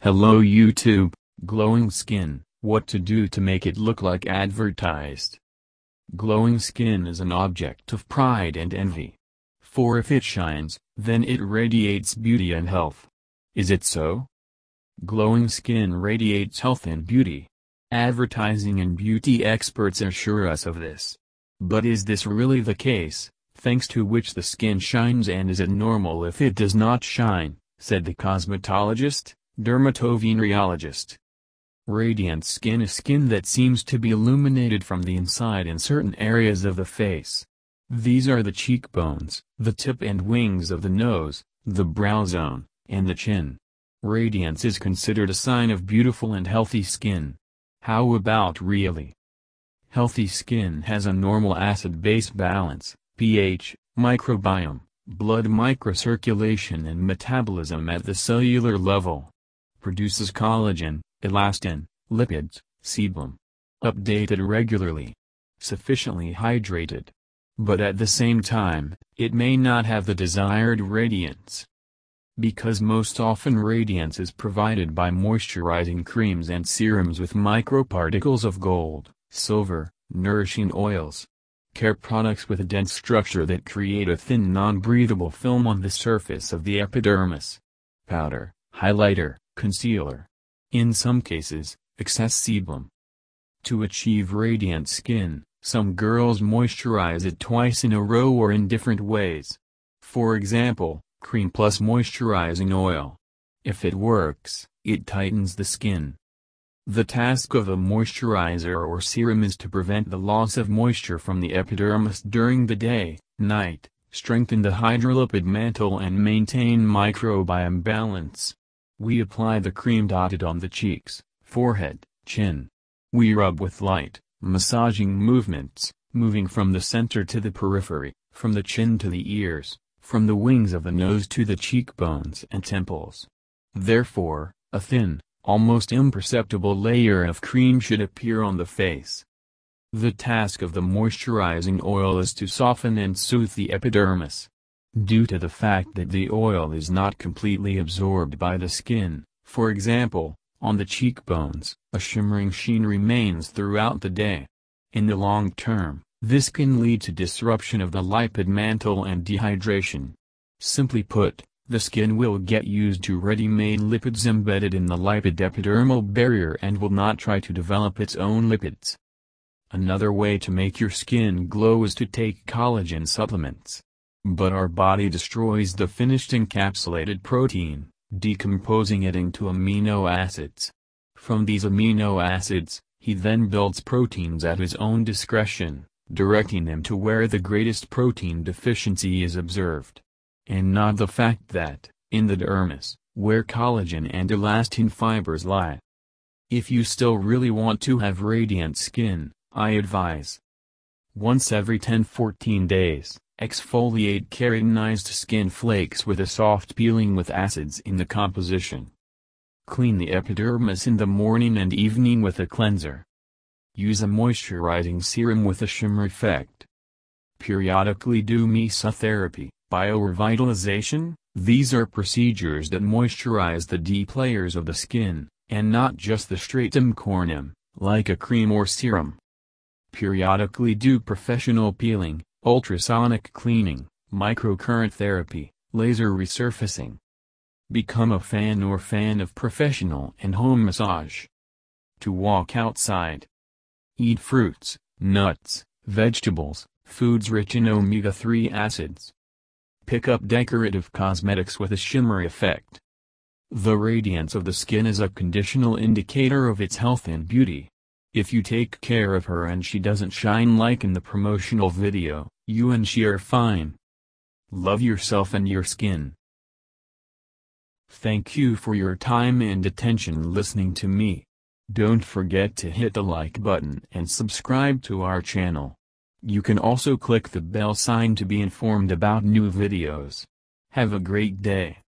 Hello YouTube, glowing skin, what to do to make it look like advertised. Glowing skin is an object of pride and envy. For if it shines, then it radiates beauty and health. Is it so? Glowing skin radiates health and beauty. Advertising and beauty experts assure us of this. But is this really the case, thanks to which the skin shines and is it normal if it does not shine, said the cosmetologist? Dermatovenereologist. Radiant skin is skin that seems to be illuminated from the inside in certain areas of the face. These are the cheekbones, the tip and wings of the nose, the brow zone, and the chin. Radiance is considered a sign of beautiful and healthy skin. How about really? Healthy skin has a normal acid-base balance, pH, microbiome, blood microcirculation and metabolism at the cellular level produces collagen, elastin, lipids, sebum. Updated regularly. Sufficiently hydrated. But at the same time, it may not have the desired radiance. Because most often radiance is provided by moisturizing creams and serums with microparticles of gold, silver, nourishing oils. Care products with a dense structure that create a thin non-breathable film on the surface of the epidermis. Powder, highlighter, concealer. In some cases, excess sebum. To achieve radiant skin, some girls moisturize it twice in a row or in different ways. For example, cream plus moisturizing oil. If it works, it tightens the skin. The task of a moisturizer or serum is to prevent the loss of moisture from the epidermis during the day, night, strengthen the hydrolipid mantle and maintain microbiome balance. We apply the cream dotted on the cheeks, forehead, chin. We rub with light, massaging movements, moving from the center to the periphery, from the chin to the ears, from the wings of the nose to the cheekbones and temples. Therefore, a thin, almost imperceptible layer of cream should appear on the face. The task of the moisturizing oil is to soften and soothe the epidermis, Due to the fact that the oil is not completely absorbed by the skin, for example, on the cheekbones, a shimmering sheen remains throughout the day. In the long term, this can lead to disruption of the lipid mantle and dehydration. Simply put, the skin will get used to ready-made lipids embedded in the lipid epidermal barrier and will not try to develop its own lipids. Another way to make your skin glow is to take collagen supplements. But our body destroys the finished encapsulated protein, decomposing it into amino acids. From these amino acids, he then builds proteins at his own discretion, directing them to where the greatest protein deficiency is observed. And not the fact that, in the dermis, where collagen and elastin fibers lie. If you still really want to have radiant skin, I advise once every 10-14 days, Exfoliate keratinized skin flakes with a soft peeling with acids in the composition. Clean the epidermis in the morning and evening with a cleanser. Use a moisturizing serum with a shimmer effect. Periodically do mesotherapy, biorevitalization, these are procedures that moisturize the deep layers of the skin, and not just the stratum corneum, like a cream or serum. Periodically do professional peeling, ultrasonic cleaning, microcurrent therapy, laser resurfacing. Become a fan or fan of professional and home massage. To walk outside. Eat fruits, nuts, vegetables, foods rich in omega-3 acids. Pick up decorative cosmetics with a shimmer effect. The radiance of the skin is a conditional indicator of its health and beauty. If you take care of her and she doesn't shine like in the promotional video, you and she are fine. Love yourself and your skin. Thank you for your time and attention listening to me. Don't forget to hit the like button and subscribe to our channel. You can also click the bell sign to be informed about new videos. Have a great day.